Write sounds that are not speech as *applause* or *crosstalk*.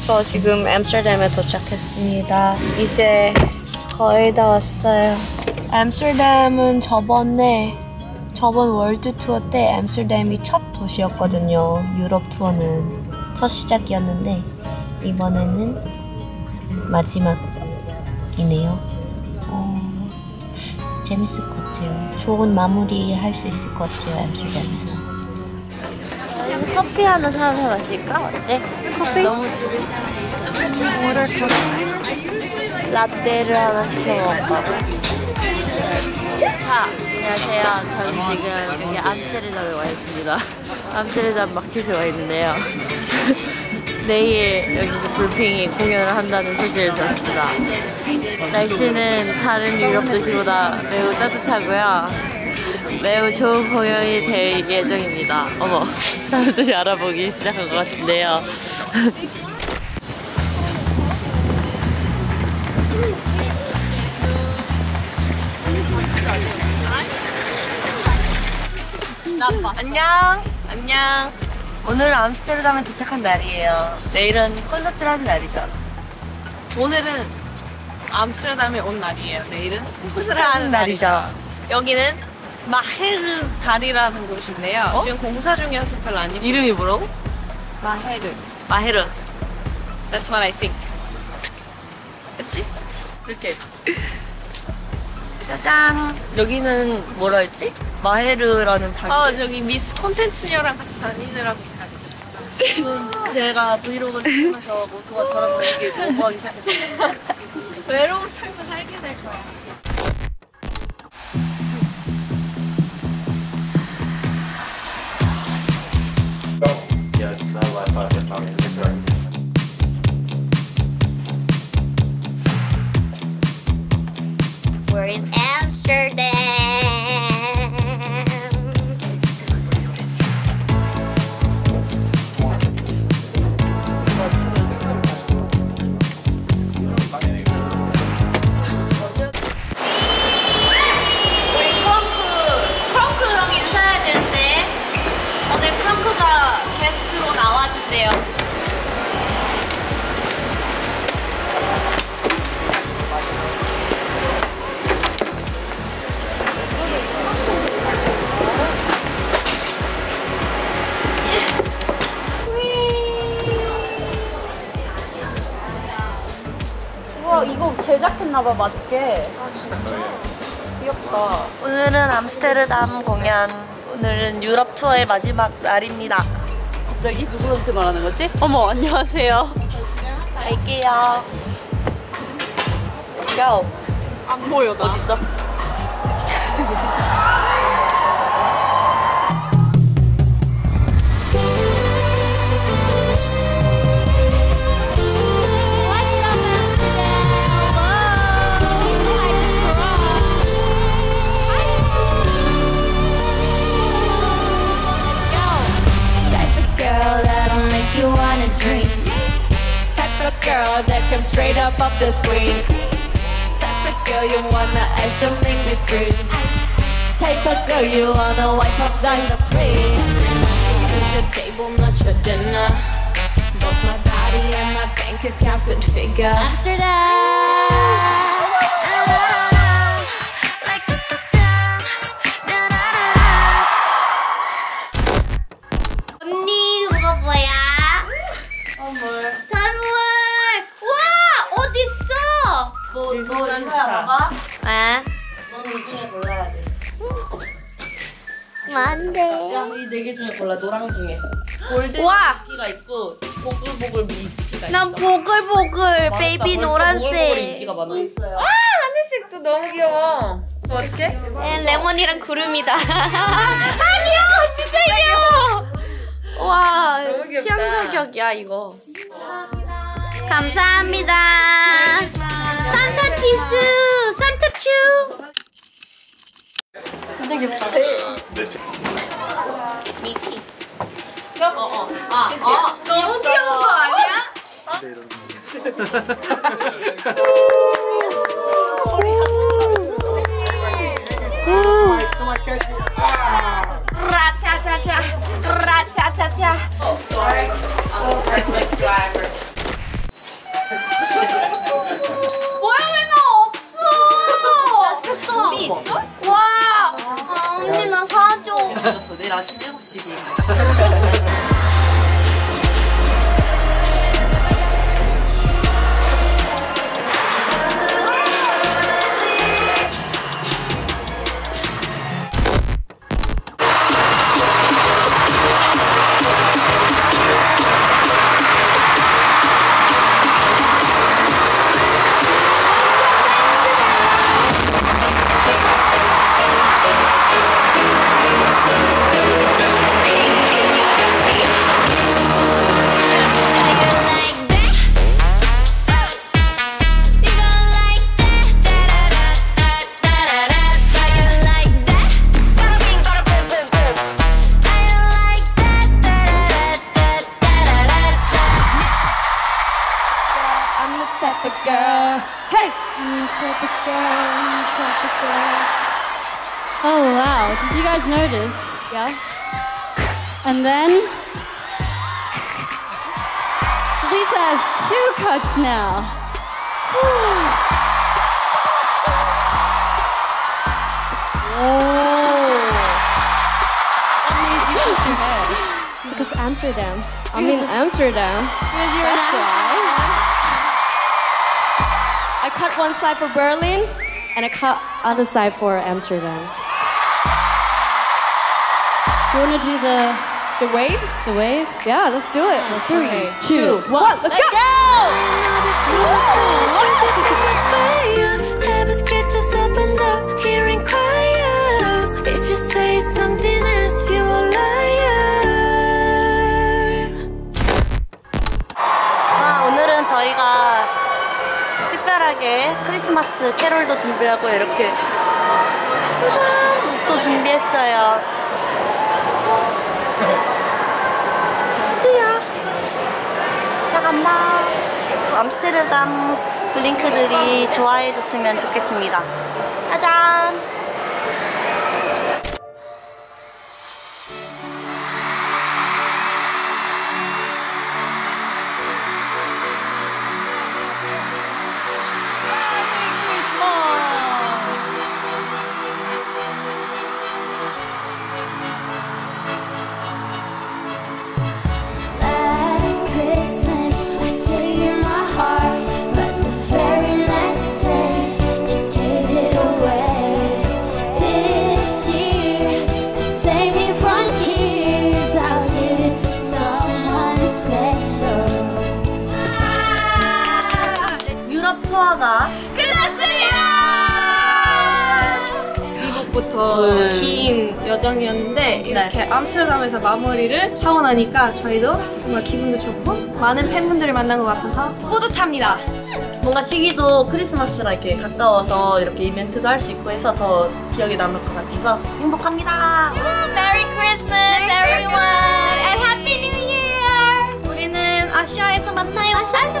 저 지금 암스테르담에 도착했습니다. 이제 거의 다 왔어요. 암스테르담은 저번에 저번 월드 투어 때 암스테르담이 첫 도시였거든요. 유럽 투어는 첫 시작이었는데 이번에는 마지막이네요. 어, 재밌을 것 같아요. 좋은 마무리 할 수 있을 것 같아요. 암스테르담에서. 커피 하나 사서 마실까? 어때? 커피? 너무 줄을 물을 더 라떼를 하나 시켜 먹을까? 자, 안녕하세요. 저는 지금 여기 암스테르담에 와 있습니다. 암스테르담 마켓에 와 있는데요. *laughs* 내일 여기서 불핑이 공연을 한다는 소식을 들었습니다. 날씨는 다른 유럽 도시보다 매우 따뜻하고요. 매우 좋은 공연이 될 예정입니다. 어머, 사람들이 알아보기 시작한 것 같은데요. 안녕. 안녕. 오늘 암스테르담에 도착한 날이에요. 내일은 콘서트를 하는 날이죠. 오늘은 암스테르담에 온 날이에요. 내일은 콘서트를 하는 날이죠. 여기는 마헤르 다리라는 곳인데요. 어? 지금 공사 중이어서 별로 안 예뻐요. 이름이 뭐라고? 마헤르. 마헤르. That's what I think. 그치? 그렇게. 짜잔. 여기는 뭐라 했지? 마헤르라는 달. 어 저기 미스 콘텐츠녀랑 같이 다니느라고 가지고 *laughs* 제가 브이로그를 찍으면서 모두가 저랑 얘기를 거부하기 시작했어요. *laughs* 외로운 삶을 살게 될 거야. We're in Amsterdam. 제작했나봐 맞게. 아 진짜 귀엽다. 오늘은 암스테르담 공연. 오늘은 유럽 투어의 마지막 날입니다. 갑자기 누구한테 말하는 거지? 어머 안녕하세요. 갈게요. 야, 안 보여 나. 어디 있어? *laughs* straight up off the screen. Type of girl you wanna ice and make me freeze. Type of girl you wanna wipe off the plate. To the table, not your dinner. Both my body and my bank account could figure. Amsterdam. 골라야 돼. 안돼. 야, 이 네 개 중에 골라. 노랑 중에. 골든 우와! 미끼가 있고 보글보글 미끼가 있어. 난 보글보글 맞다, 베이비 벌써 보글보글 노란색. 인기가 많아. 있어요. 하늘색도 너무 귀여워. 어떻게? 에, 레몬이랑 구름이다. *laughs* 아 귀여워 진짜 귀여워. 와 귀엽다. 취향 저격이야 이거. 감사합니다. 산타 치스 산타 츄. 미키. 어 어. 아, 어. 너무 귀여운 거 아니야? 라차차차 라차차차 girl. Oh wow, did you guys notice? Yeah? And then Lisa has two cuts now. What made you cut your hair? Because Amsterdam. I mean Amsterdam. Because you're That's why. I cut one side for Berlin and I cut the side for Amsterdam. Do you wanna do the The wave? the wave? Yeah, let's do it. Three, Okay. two, one, let's go! Heavens 특별하게 크리스마스 캐롤도 준비하고 이렇게 짜잔! 옷도 준비했어요. 뚜야. 자, 간다. 암스테르담 블링크들이 좋아해 줬으면 좋겠습니다. 짜잔! 미국부터 긴 여정이었는데 이렇게 암스테르담에서 마무리를 하고 나니까 저희도 정말 기분도 좋고 많은 팬분들을 만난 것 같아서 뿌듯합니다. 뭔가 시기도 크리스마스랑 이렇게 가까워서 이렇게 이벤트도 할 수 있고 해서 더 기억에 남을 것 같아서 행복합니다. Merry Christmas, everyone, and Happy New Year! 우리는 아시아에서 만나요. 안녕!